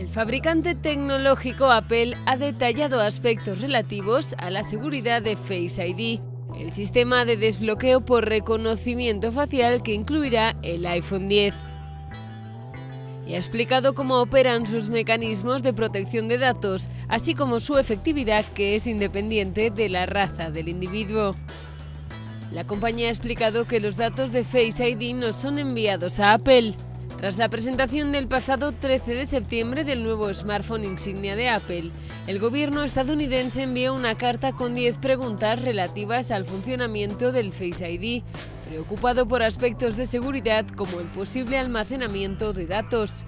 El fabricante tecnológico Apple ha detallado aspectos relativos a la seguridad de Face ID, el sistema de desbloqueo por reconocimiento facial que incluirá el iPhone 10. Y ha explicado cómo operan sus mecanismos de protección de datos, así como su efectividad que es independiente de la raza del individuo. La compañía ha explicado que los datos de Face ID no son enviados a Apple, tras la presentación del pasado 13 de septiembre del nuevo smartphone insignia de Apple, el gobierno estadounidense envió una carta con 10 preguntas relativas al funcionamiento del Face ID, preocupado por aspectos de seguridad como el posible almacenamiento de datos.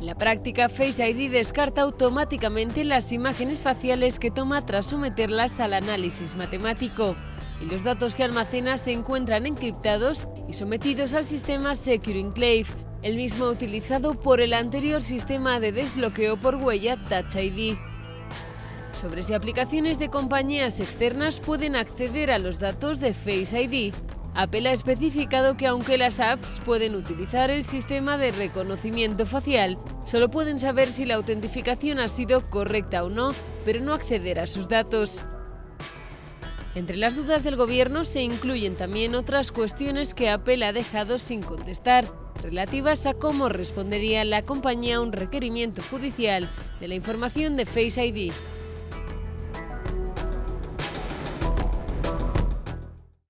En la práctica, Face ID descarta automáticamente las imágenes faciales que toma tras someterlas al análisis matemático y los datos que almacena se encuentran encriptados y sometidos al sistema Secure Enclave, el mismo utilizado por el anterior sistema de desbloqueo por huella Touch ID. Sobre si aplicaciones de compañías externas pueden acceder a los datos de Face ID, Apple ha especificado que aunque las apps pueden utilizar el sistema de reconocimiento facial, solo pueden saber si la autentificación ha sido correcta o no, pero no acceder a sus datos. Entre las dudas del gobierno se incluyen también otras cuestiones que Apple ha dejado sin contestar, relativas a cómo respondería la compañía a un requerimiento judicial de la información de Face ID.